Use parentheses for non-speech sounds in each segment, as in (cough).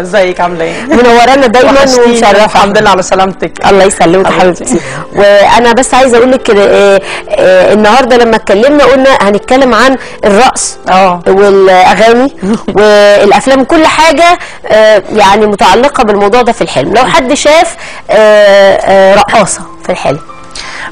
ازيك؟ عاملة إيه؟ منورانا دايما. ومشرفة. الحمد لله على سلامتك. الله يسلمك حبيبتي. وأنا بس عايزة أقول لك كده آه، آه، النهارده لما اتكلمنا قلنا هنتكلم عن الرقص آه. والأغاني (laughs) والأفلام كل حاجة آه، يعني متعلقة بالموضوع ده في الحلم. لو حد شاف رقاصة في الحلم.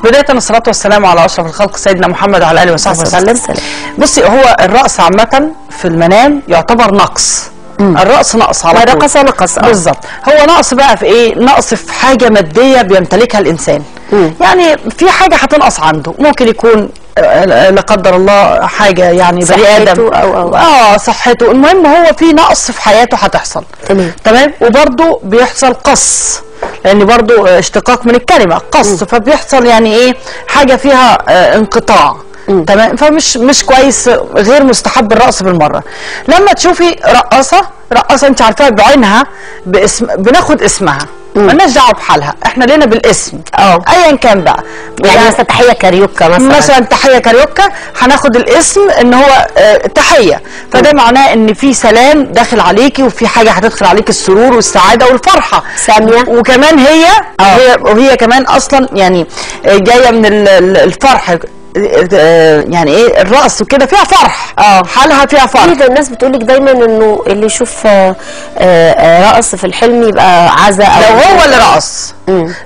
بداية الصلاة والسلام على أشرف الخلق سيدنا محمد وعلى آله وصحبه الصلاة وسلم. بصي هو الرقص عامة في المنام يعتبر نقص. الرقص نقص على طول. رقصه نقص آه. بالظبط هو نقص بقى في إيه؟ نقص في حاجة مادية بيمتلكها الإنسان. مم. يعني في حاجة هتنقص عنده. ممكن يكون آه، لا قدر الله حاجة يعني بني آدم. أو- أو- آه صحته. المهم هو في نقص في حياته هتحصل. تمام. تمام؟ وبرده بيحصل قص. لأن برضو اشتقاق من الكلمة قص. فبيحصل يعني إيه؟ حاجة فيها آه، انقطاع. تمام؟ فمش مش كويس غير مستحب الرقص بالمرة. لما تشوفي رقاصة رقاصة انت عارفاها بعينها باسم بناخد اسمها. مالناش دعوة بحالها. إحنا لينا بالاسم. آه. ايا كان بقى. يعني مثلا تحية كاريوكا مثلا. مثلا تحية كاريوكا هناخد الاسم إن هو آه، تحية. فده معناه إن في سلام داخل عليكي وفي حاجة هتدخل عليك السرور والسعادة والفرحة. سامية. وكمان هي هي وهي كمان أصلا يعني آه، جاية من ال- ال- الفرح يعني إيه الرقص وكده فيها فرح. آه. حالها فيها فرح. في ده الناس بتقول لك دايما إنه اللي يشوف آه، آه، رقص في الحلم يبقى عزا أو لو هو اللي رقص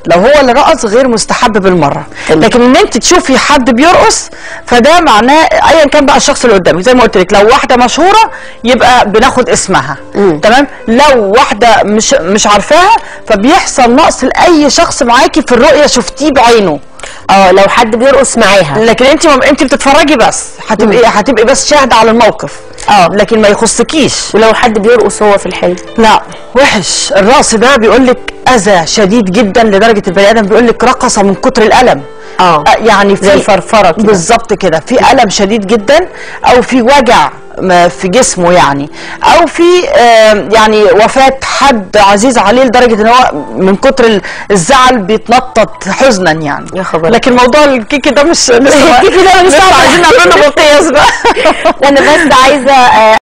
لو هو اللي رقص غير مستحب بالمرة. لكن إن أنت تشوفي حد بيرقص فده معناه ايا كان بقى الشخص اللي قدامك. زي ما قلت لك لو واحدة مشهورة يبقى بناخد اسمها. تمام؟ لو واحدة مش مش عارفاها فبيحصل نقص لأي شخص معاكي في الرؤية شفتيه بعينه. آه لو حد بيرقص معاها. لكن انت ما انت بتتفرجي بس. هتبقي هتبقي بس شاهدة على الموقف. آه. لكن ما يخصكيش. ولو حد بيرقص هو في الحلم. لا. وحش. الرقص ده بيقول لك أذى شديد جدا لدرجة البني آدم بيقول لك رقص من كتر الألم آه. يعني في زي الفرفرة كده. بالظبط كده في ألم شديد جدا أو في وجع ما في جسمه يعني أو في آه، يعني وفاة حد عزيز عليه لدرجة إن هو من كتر ال- الزعل بيتنطط حزنا يعني يا خبر. لكن موضوع الكيكي ده مش (laughs) الكيكي ده مش. عايزين نعمل له مقياس بقى (laughs) أنا بس عايزة آه،